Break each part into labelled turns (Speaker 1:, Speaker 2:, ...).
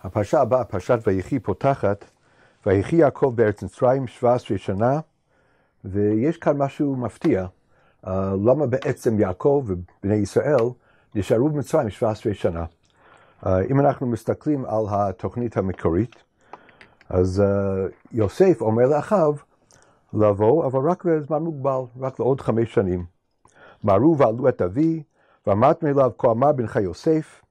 Speaker 1: הפרשה הבאה, פרשת ויחי, פותחת, ויחי יעקב בארץ מצרים 17 שנה, ויש כאן משהו מפתיע, uh, למה בעצם יעקב ובני ישראל נשארו במצרים 17 שנה. Uh, אם אנחנו מסתכלים על התוכנית המקורית, אז uh, יוסף אומר לאחיו לבוא, אבל רק לזמן מוגבל, רק לעוד חמש שנים. מרו ועלו את אבי, ואמרתם אליו, כה אמר בנך יוסף,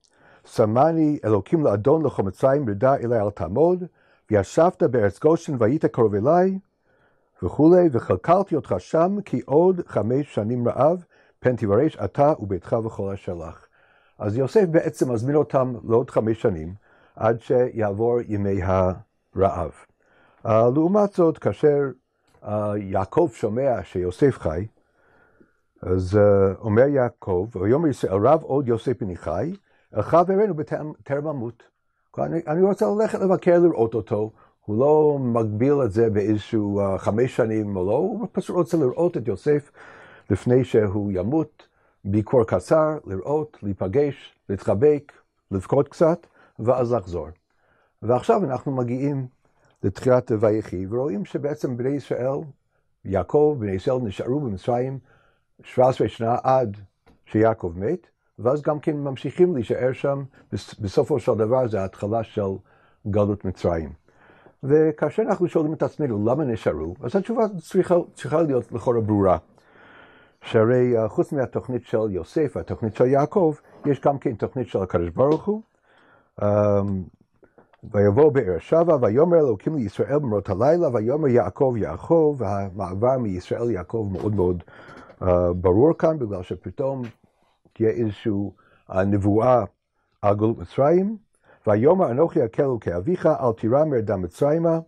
Speaker 1: שמני אלוקים לאדון לכל מצרים, רדה אלי אל תעמוד, וישבת בארץ גושן והיית קרוב אליי, וכולי, וכלכלתי אותך שם, כי עוד חמש שנים רעב, פן תברש אתה וביתך וכל אשר לך. אז יוסף בעצם מזמין אותם לעוד חמש שנים, עד שיעבור ימי הרעב. Uh, לעומת זאת, כאשר uh, יעקב שומע שיוסף חי, אז uh, אומר יעקב, ויאמר רב עוד יוסף בני חי, אלך ואראנו בטרם אמות. אני, רוצה ללכת לבקר לראות אותו, הוא לא מגביל את זה באיזשהו uh, חמש שנים או לא, הוא פשוט רוצה לראות את יוסף לפני שהוא ימות, ביקור קצר, לראות, להיפגש, להתחבק, לבכות קצת, ואז לחזור. ועכשיו אנחנו מגיעים לתחילת ויחי, ורואים שבעצם בני ישראל, יעקב, בני ישראל נשארו במצרים 17 שנה עד שיעקב מת, ואז גם כן ממשיכים להישאר שם, בסופו של דבר זה ההתחלה של גלות מצרים. וכאשר אנחנו שואלים את עצמנו למה נשארו, אז התשובה צריכה, צריכה להיות לכאורה ברורה. שהרי uh, חוץ מהתוכנית של יוסף והתוכנית של יעקב, יש גם כן תוכנית של הקדוש ברוך הוא. Um, ויבוא באר שבע, ויאמר אלוקים לישראל במרות הלילה, ויאמר יעקב יעקב, והמעבר מישראל יעקב מאוד מאוד ברור כאן, בגלל שפתאום תהיה איזושהי uh, נבואה על גלות מצרים. ויאמר אנוכי הקלו כאביך, אל תירא מרדם מצרימה,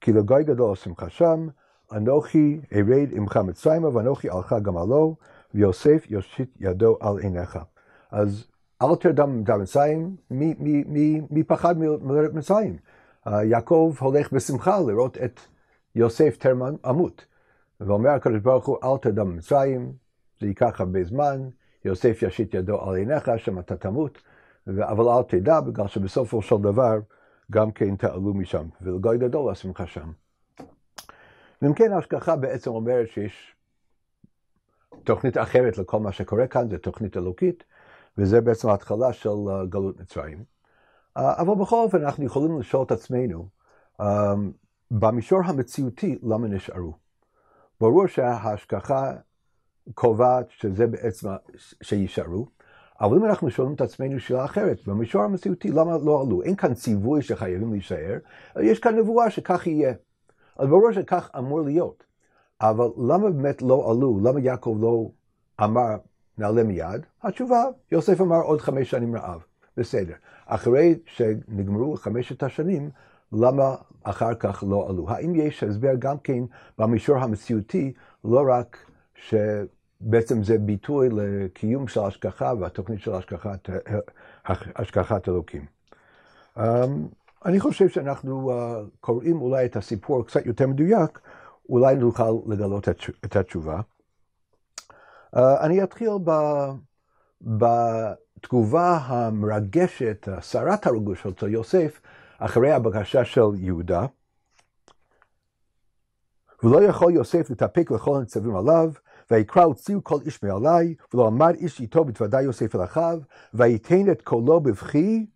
Speaker 1: כי לגוי גדול שמחה שם, אנוכי ארד עמך מצרימה, ואנוכי עלך גמלו, ויוסף יושיט ידו על עיניך. אז אל תרדם מרדם מצרים, מי פחד מלרדת מצרים? יעקב הולך בשמחה לראות את יוסף טרם אמות. ואומר הקדוש ברוך הוא, אל תרדם מצרים, זה ייקח הרבה זמן, יוסף ישית ידו על עיניך, שם אתה תמות, אבל אל תדע, בגלל שבסופו של דבר גם כן תעלו משם, ולגוי גדול השמחה שם. ואם כן, ההשגחה בעצם אומרת שיש תוכנית אחרת לכל מה שקורה כאן, זו תוכנית אלוקית, וזה בעצם ההתחלה של גלות מצרים. אבל בכל אופן אנחנו יכולים לשאול את עצמנו, במישור המציאותי, למה נשארו? ברור שההשגחה קובעת שזה בעצם שיישארו, אבל אם אנחנו שואלים את עצמנו שאלה אחרת, במישור המציאותי, למה לא עלו? אין כאן ציווי שחייבים להישאר, יש כאן נבואה שכך יהיה. אז ברור שכך אמור להיות. אבל למה באמת לא עלו? למה יעקב לא אמר נעלה מיד? התשובה, יוסף אמר עוד חמש שנים רעב. בסדר. אחרי שנגמרו חמשת השנים, למה אחר כך לא עלו? האם יש הסבר גם כן במישור המציאותי, לא רק שבעצם זה ביטוי לקיום של השגחה והתוכנית של השגחת, השגחת אלוקים? Um, אני חושב שאנחנו uh, קוראים אולי את הסיפור קצת יותר מדויק, אולי נוכל לגלות את, את התשובה. Uh, אני אתחיל ב, בתגובה המרגשת, סערת הרגושות של יוסף, אחרי הבקשה של יהודה. ולא יכול יוסף להתאפק לכל הניצבים עליו, ויקרא הוציאו כל איש מעלי, ולא עמד איש איתו בתוודאי יוסף אל אחיו, וייתן את קולו בבכי,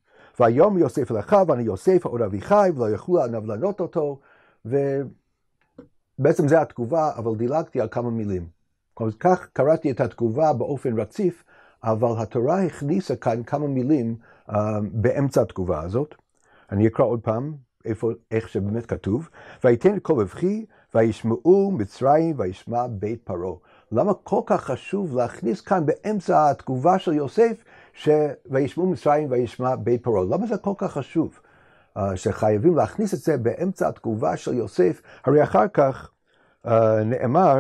Speaker 1: והיום יוסף אל אחיו, ואני יוסף עוד אביחי, ולא יכלו לענות אותו, ובעצם זו התגובה, אבל דילגתי על כמה מילים. כך קראתי את התגובה באופן רציף, אבל התורה הכניסה כאן כמה מילים uh, באמצע התגובה הזאת. אני אקרא עוד פעם, איפה, איך שבאמת כתוב, ויתן את כל בבכי, וישמעו מצרים וישמע בית פרעה. למה כל כך חשוב להכניס כאן באמצע התגובה של יוסף, ש... וישמעו מצרים וישמע בית פרעה? למה זה כל כך חשוב? Uh, שחייבים להכניס את זה באמצע התגובה של יוסף, הרי אחר כך uh, נאמר,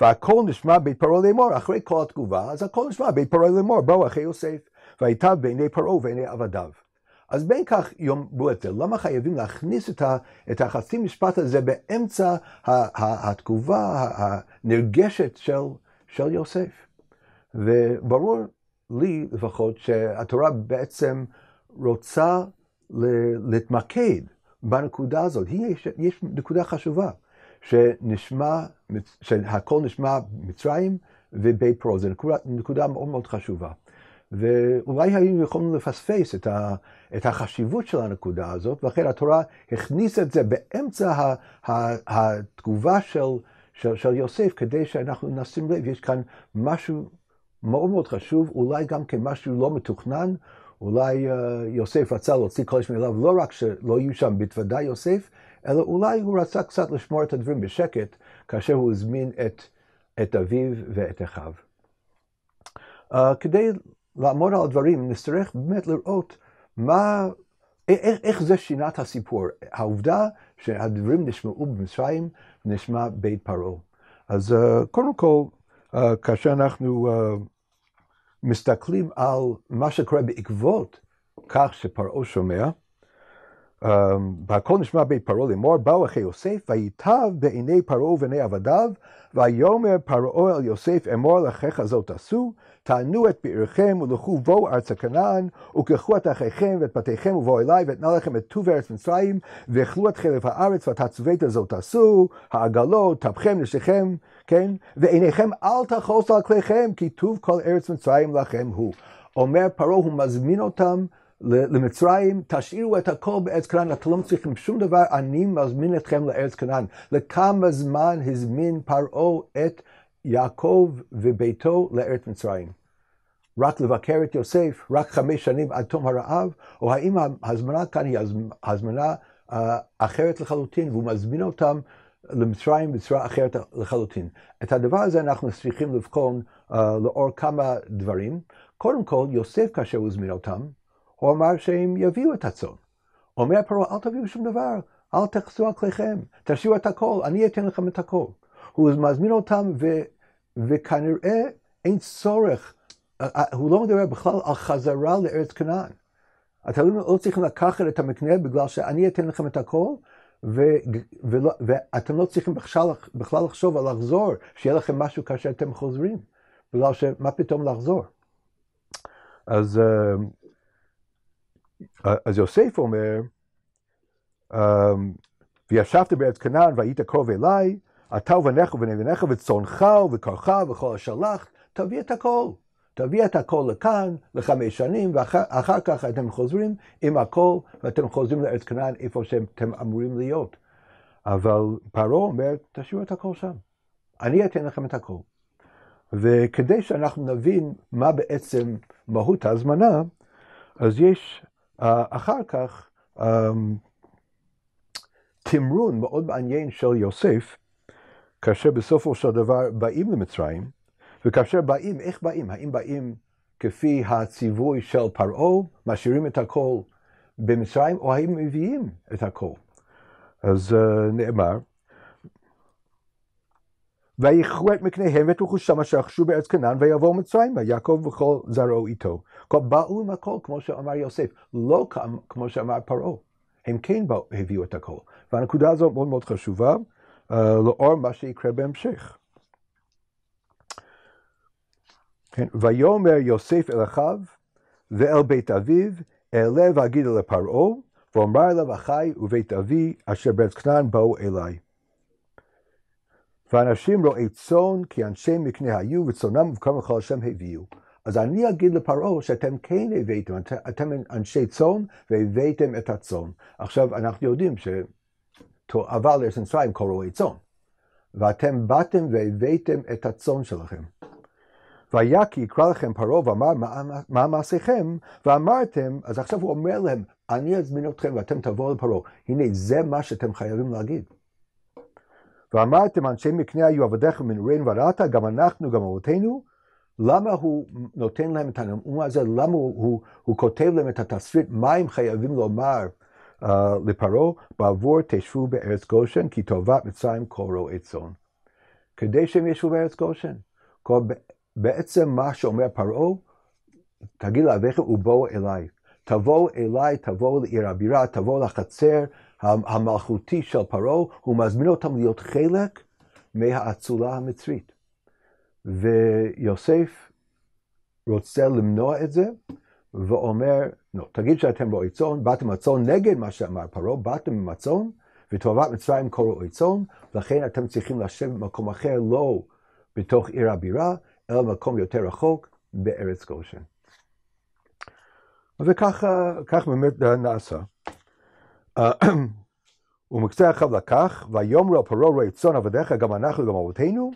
Speaker 1: והכל נשמע בית פרעה לאמור, אחרי כל התגובה, אז הכל נשמע בית פרעה לאמור, בואו אחרי יוסף, והייתה בעיני פרעה ובעיני עבדיו. אז בין כך יאמרו את זה, למה חייבים להכניס את, ה, את החצי משפט הזה באמצע ה, ה, התגובה הנרגשת של, של יוסף. וברור לי לפחות שהתורה בעצם רוצה להתמקד בנקודה הזאת. יש, יש נקודה חשובה, שנשמע, שהכל נשמע מצרים ובית פרו, זו נקודה, נקודה מאוד מאוד חשובה. ואולי היינו יכולים לפספס את, ה, את החשיבות של הנקודה הזאת, ולכן התורה הכניסה את זה באמצע ה, ה, התגובה של, של, של יוסף, כדי שאנחנו נשים לב, יש כאן משהו מאוד מאוד חשוב, אולי גם כן משהו לא מתוכנן, אולי uh, יוסף רצה להוציא השמיעה אליו, לא רק שלא יהיו שם בתוודאי יוסף, אלא אולי הוא רצה קצת לשמור את הדברים בשקט, כאשר הוא הזמין את, את אביו ואת אחיו. Uh, כדי לעמוד על הדברים, נצטרך באמת לראות מה, איך, איך זה שינה את הסיפור. העובדה שהדברים נשמעו במצרים, נשמע בית פרעה. אז uh, קודם כל, uh, כאשר אנחנו uh, מסתכלים על מה שקורה בעקבות כך שפרעה שומע, והכל נשמע בית פרעה לאמור, באו אחי יוסף, וייטב בעיני פרעה ובעיני עבדיו, ויאמר פרעה אל יוסף, אמור לאחיך זאת עשו, תענו את בעירכם ולכו בואו ארצה כנען, וקחו את אחיכם ואת בתיכם ובואו אליי, ואתנה לכם את טוב ארץ מצרים, ואכלו את חלף הארץ, ותצווית הזאת עשו, העגלות, טפכם, נשיכם, כן? ועיניכם אל תחוס על כליכם, כי טוב כל ארץ מצרים לכם הוא. אומר פרעה, הוא מזמין אותם למצרים, תשאירו את הכל בארץ כנען, אתם לא צריכים שום דבר, אני מזמין אתכם לארץ כנען. לכמה זמן הזמין פרעה את יעקב וביתו לארץ מצרים? רק לבקר את יוסף, רק חמש שנים עד תום הרעב, או האם ההזמנה כאן היא הזמנה uh, אחרת לחלוטין, והוא מזמין אותם למצרים בצורה אחרת לחלוטין. את הדבר הזה אנחנו צריכים לבחון uh, לאור כמה דברים. קודם כל, יוסף, כאשר הוא הזמין אותם, הוא אמר שהם יביאו את הצאן. אומר פרעה, אל תביאו שום דבר, אל תחזרו על כליכם, תשאירו את הכל, אני אתן לכם את הכל. הוא מזמין אותם, ו, וכנראה אין צורך, אה, אה, הוא לא מדבר בכלל על חזרה לארץ כנען. אתם לא צריכים לקחת את המקנה בגלל שאני אתן לכם את הכל, ו, ולא, ואתם לא צריכים בכלל, בכלל לחשוב על לחזור, שיהיה לכם משהו כאשר אתם חוזרים, בגלל שמה פתאום לחזור. אז אה, אז יוסף אומר, אמ, וישבת בארץ כנען והיית קרוב אליי, אתה ובניך ובני בניך וצאנך וקרך וכל לך, תביא את הכל. תביא את הכל לכאן לחמש שנים, ואחר כך אתם חוזרים עם הכל, ואתם חוזרים לארץ כנען איפה שאתם אמורים להיות. אבל פרעה אומר, תשאירו את הכל שם. אני אתן לכם את הכל. וכדי שאנחנו נבין מה בעצם מהות ההזמנה, אז יש אחר כך, אמ, תמרון מאוד מעניין של יוסף, כאשר בסופו של דבר באים למצרים, וכאשר באים, איך באים? האם באים כפי הציווי של פרעה, משאירים את הכל במצרים, או האם מביאים את הכל? אז uh, נאמר, את מקניהם ואת רכושם אשר רכשו בארץ כנען ויבואו מצרים ויעקב וכל זרעו איתו. באו עם הכל כמו שאמר יוסף, לא כמו שאמר פרעה. הם כן באו, הביאו את הכל. והנקודה הזו מאוד מאוד חשובה uh, לאור מה שיקרה בהמשך. כן, ויאמר יוסף אל אחיו ואל בית אביו, אעלה ואגיד אל פרעה, ואומר אליו אחי ובית אבי אשר בארץ כנען באו אליי. ואנשים רואי צאן, כי אנשי מקנה היו, וצאנם ובקרם וכל השם הביאו. אז אני אגיד לפרעה שאתם כן הבאתם, אתם אנשי צאן, והבאתם את הצאן. עכשיו, אנחנו יודעים שתועבה לארץ מצרים כל רואי צאן. ואתם באתם והבאתם את הצאן שלכם. והיה כי יקרא לכם פרעה ואמר מה, מה מעשיכם, ואמרתם, אז עכשיו הוא אומר להם, אני אזמין אתכם ואתם תבואו לפרעה. הנה, זה מה שאתם חייבים להגיד. ואמרתם אנשי מקנה היו עבדיך מנורינו ורעת, גם אנחנו, גם אבותינו. למה הוא נותן להם את הנאום הזה? למה הוא, הוא, הוא כותב להם את התסריט? מה הם חייבים לומר uh, לפרעה? בעבור תשבו בארץ גושן, כי טובת מצרים כל רועי צאן. כדי שהם ישבו בארץ גושן. כל, בעצם מה שאומר פרעה, תגיד לאביכם ובואו אליי. תבואו אליי, תבואו לעיר הבירה, תבואו לחצר המלכותי של פרעה, הוא מזמין אותם להיות חלק מהאצולה המצרית. ויוסף רוצה למנוע את זה, ואומר, לא, תגיד שאתם רועי צאן, באתם מצאן נגד מה שאמר פרעה, באתם ממצאן, ותועבת מצרים רועי צאן, לכן אתם צריכים לשבת במקום אחר, לא בתוך עיר הבירה, אלא במקום יותר רחוק, בארץ גושן. וככה באמת נעשה. ומקצה אחריו לקח, ויאמרו על פרעה צאן עבדיך, גם אנחנו, גם אבותינו,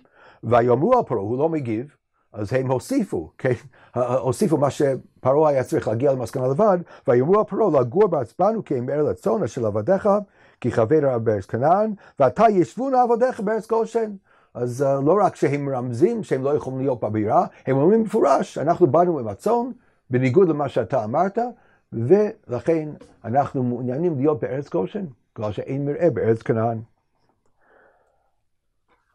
Speaker 1: ויאמרו על פרעה, הוא לא מגיב, אז הם הוסיפו, כן, הוסיפו מה שפרעה היה צריך להגיע למסקנה לבד, ויאמרו על פרעה לגור בעצבנו כי ארץ הצאן אשר עבדיך, כי חבר הרב בארץ כנען, ועתה ישבו נא עבדיך בארץ גושן. אז uh, לא רק שהם מרמזים שהם לא יכולים להיות בבירה, הם אומרים במפורש, אנחנו באנו עם הצאן, בניגוד למה שאתה אמרת, ולכן אנחנו מעוניינים להיות בארץ גושן, בגלל שאין מרעה בארץ כנען.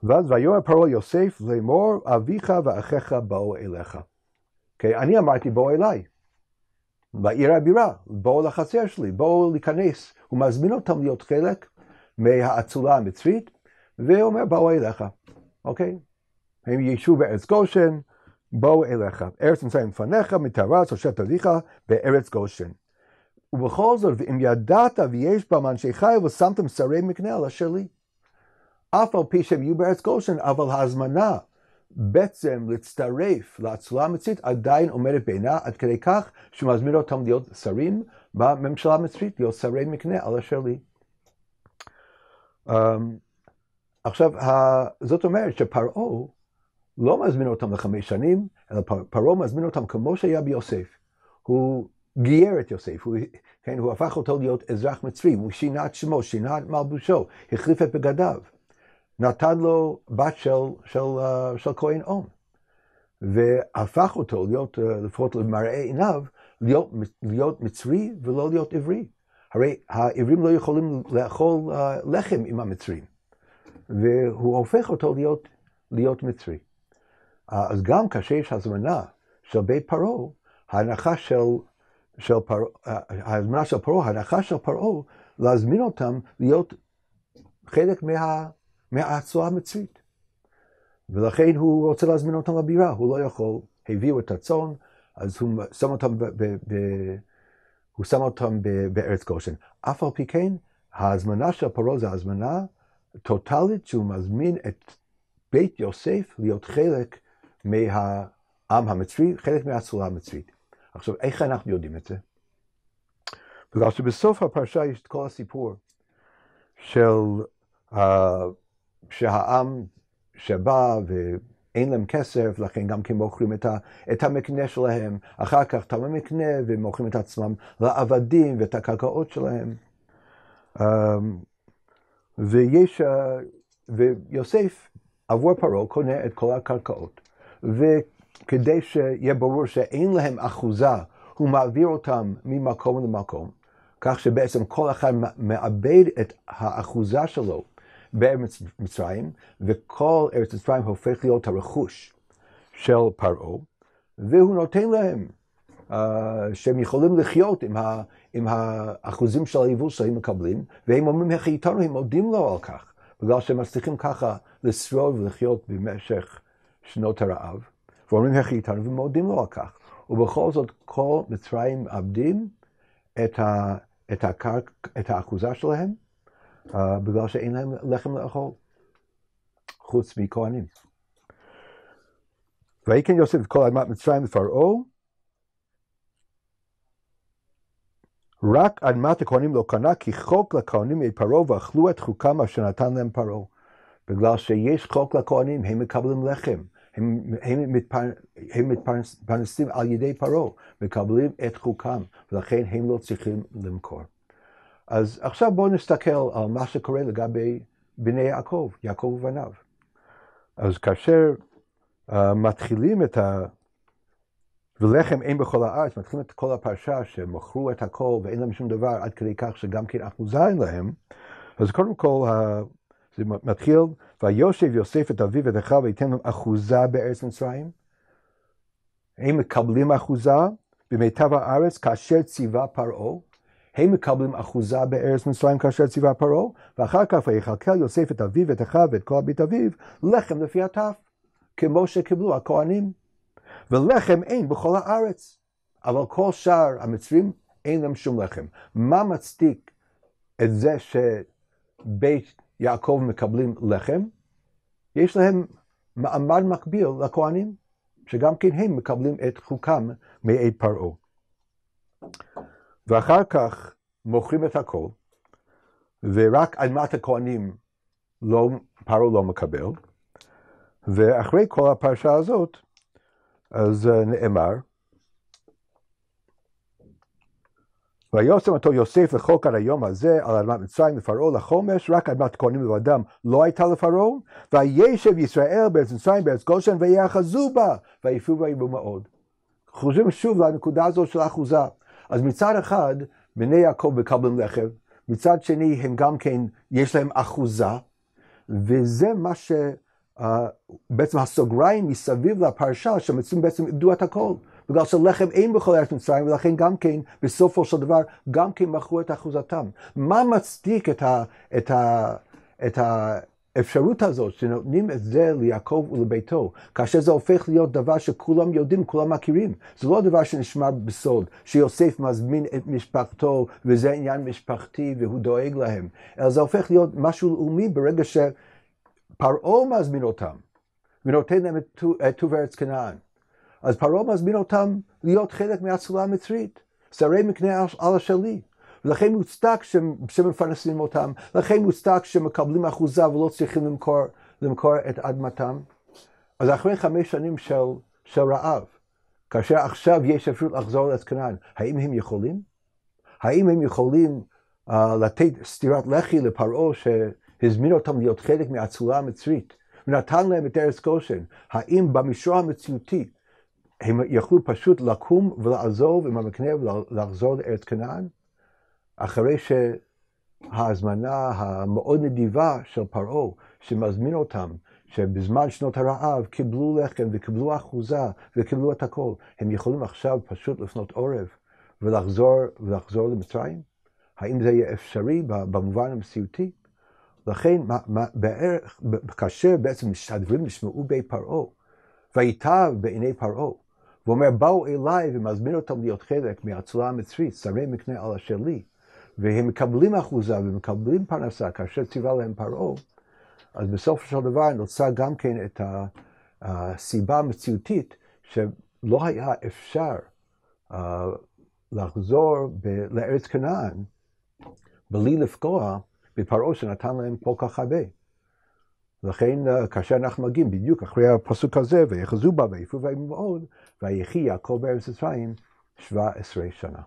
Speaker 1: ואז ויאמר פרעה יוסף לאמור אביך ואחיך באו אליך. Okay? אני אמרתי בואו אליי, בעיר הבירה, בואו לחצר שלי, בואו להיכנס. הוא מזמין אותם להיות חלק מהאצולה המצרית, ואומר באו אליך, אוקיי? Okay? הם ישבו בארץ גושן, בואו אליך. ארץ מצרים לפניך, מתרץ, הושט אביך, בארץ גושן. ובכל זאת, אם ידעת ויש בם אנשי חיל ושמתם שרי מקנה על אשר לי. אף על פי שהם יהיו בארץ גושן, אבל ההזמנה בעצם להצטרף לאצולה המצרית עדיין עומדת בעינה, עד כדי כך שהוא מזמין אותם להיות שרים בממשלה המצרית, להיות שרי מקנה על אשר לי. Um, עכשיו, זאת אומרת שפרעה לא מזמין אותם לחמש שנים, אלא פרעה מזמין אותם כמו שהיה ביוסף. הוא גייר את יוסף, הוא, כן, הוא הפך אותו להיות אזרח מצרי, הוא שינה את שמו, שינה את מלבושו, החליף את בגדיו. נתן לו בת של, של, uh, של כהן און, והפך אותו להיות, uh, לפחות למראה עיניו, להיות, להיות מצרי ולא להיות עברי. הרי העברים לא יכולים לאכול uh, לחם עם המצרים, והוא הופך אותו להיות, להיות מצרי. אז גם כאשר יש הזמנה של בית פרעה, ההנחה של, של פרעה, ההזמנה של פרעה, ההנחה של פרעה, להזמין אותם להיות חלק מה... מהאצלה המצרית. ולכן הוא רוצה להזמין אותם לבירה, הוא לא יכול, הביאו את הצאן, אז הוא שם אותם, ב, ב, ב, הוא שם אותם ב, בארץ גושן. אף על פי כן, ההזמנה של פרעה זה הזמנה טוטאלית שהוא מזמין את בית יוסף להיות חלק מהעם המצרי, חלק מהאצולה המצרית. עכשיו, איך אנחנו יודעים את זה? בגלל שבסוף הפרשה יש את כל הסיפור של uh, שהעם שבא ואין להם כסף, לכן גם כן מוכרים את, ה, את המקנה שלהם, אחר כך תם המקנה ומוכרים את עצמם לעבדים ואת הקרקעות שלהם. אמ, ויש, אה, ויוסף עבור פרעה קונה את כל הקרקעות, וכדי שיהיה ברור שאין להם אחוזה, הוא מעביר אותם ממקום למקום, כך שבעצם כל אחד מאבד את האחוזה שלו בארץ מצרים, וכל ארץ מצרים הופך להיות הרכוש של פרעה, והוא נותן להם uh, שהם יכולים לחיות עם, ה, עם האחוזים של היבול שהם מקבלים, והם אומרים איך איתנו, הם מודים לו על כך, בגלל שהם מצליחים ככה לשרוד ולחיות במשך שנות הרעב, ואומרים איך איתנו ומודים לו על כך. ובכל זאת כל מצרים מאבדים את, ה, את, הקרק, את האחוזה שלהם, uh, בגלל שאין להם לחם לאכול, חוץ מכהנים. ויהי כן יוסף כל אדמת מצרים לפרעה, רק אדמת הכהנים לא קנה, כי חוק לכהנים את פרעה ואכלו את חוקם אשר נתן להם פרעה. בגלל שיש חוק לכהנים, הם מקבלים לחם, הם, הם, מתפר, הם מתפרנסים על ידי פרעה, מקבלים את חוקם, ולכן הם לא צריכים למכור. אז עכשיו בואו נסתכל על מה שקורה לגבי בני יעקב, יעקב ובניו. אז כאשר uh, מתחילים את ה... ולחם אין בכל הארץ, מתחילים את כל הפרשה שמכרו את הכל ואין להם שום דבר עד כדי כך שגם כן אחוזה אין להם, אז קודם כל uh, זה מתחיל, ויושב יוסף את אביו ואת אחיו וייתן להם אחוזה בארץ מצרים. הם מקבלים אחוזה במיטב הארץ כאשר ציווה פרעה. הם מקבלים אחוזה בארץ מצרים כאשר ציווה פרעה, ואחר כך ויכלכל יוסף את אביו ואת אחיו ואת כל בית אביו לחם לפי הטף. כמו שקיבלו הכהנים. ולחם אין בכל הארץ, אבל כל שאר המצרים אין להם שום לחם. מה מצדיק את זה שבית יעקב מקבלים לחם? יש להם מעמד מקביל לכהנים, שגם כן הם מקבלים את חוקם מאת פרעה. ואחר כך מוכרים את הכל, ורק אדמת הכהנים לא, פרעה לא מקבל, ואחרי כל הפרשה הזאת, אז נאמר, ויושם אותו יוסף לחוק על היום הזה, על אדמת מצרים לפרעה לחומש, רק אדמת כהנים לבדם לא הייתה לפרעה, וישב ישראל בארץ מצרים בארץ גושן ויאחזו בה, ויפו ויבו מאוד. חוזרים שוב לנקודה הזאת של האחוזה. אז מצד אחד, בני יעקב מקבלים לחם, מצד שני הם גם כן, יש להם אחוזה, וזה מה ש... Uh, בעצם הסוגריים מסביב לפרשה, שהמצרים בעצם איבדו את הכל. בגלל שלחם אין בכל ארץ מצרים, ולכן גם כן, בסופו של דבר, גם כן מכרו את אחוזתם. מה מצדיק את, ה, את, ה, את האפשרות הזאת, שנותנים את זה ליעקב ולביתו, כאשר זה הופך להיות דבר שכולם יודעים, כולם מכירים. זה לא דבר שנשמר בסוד, שיוסף מזמין את משפחתו, וזה עניין משפחתי, והוא דואג להם, אלא זה הופך להיות משהו לאומי ברגע שפרעה מזמין אותם, ונותן להם את טוב ארץ כנען. אז פרעה מזמין אותם להיות חלק מהצורה המצרית, שרי מקנה על השלי. ולכן מוצדק שמפרנסים אותם, לכן מוצדק שמקבלים אחוזה ולא צריכים למכור, למכור את אדמתם. אז אחרי חמש שנים של, של רעב, כאשר עכשיו יש אפשרות לחזור לארץ כנען, האם הם יכולים? האם הם יכולים uh, לתת סטירת לחי לפרעה שהזמין אותם להיות חלק מהצורה המצרית ונתן להם את ארץ גושן? האם במישור המציאותי הם יכלו פשוט לקום ולעזוב עם המקנה ולחזור לארץ כנען, אחרי שההזמנה המאוד נדיבה של פרעה, שמזמין אותם, שבזמן שנות הרעב קיבלו לחם וקיבלו אחוזה וקיבלו את הכל, הם יכולים עכשיו פשוט לפנות עורף ולחזור, ולחזור למצרים? האם זה יהיה אפשרי במובן המציאותי? לכן, מה, מה, בערך, כאשר בעצם הדברים נשמעו בי פרעה, ויטב בעיני פרעה, ואומר, באו אליי ומזמין אותם להיות חלק מהצורה המצרית, שרי מקנה על השלי, והם מקבלים אחוזה ומקבלים פרנסה כאשר ציווה להם פרעה, אז בסופו של דבר נוצר גם כן את הסיבה המציאותית שלא היה אפשר uh, לחזור ב- לארץ כנען בלי לפגוע בפרעה שנתן להם כל כך הרבה. ולכן אה, כאשר אנחנו מגיעים בדיוק אחרי הפסוק הזה, ויחזו בה ויפו בהם מאוד, ויחי יעקב בארץ מצרים שבע עשרה שנה.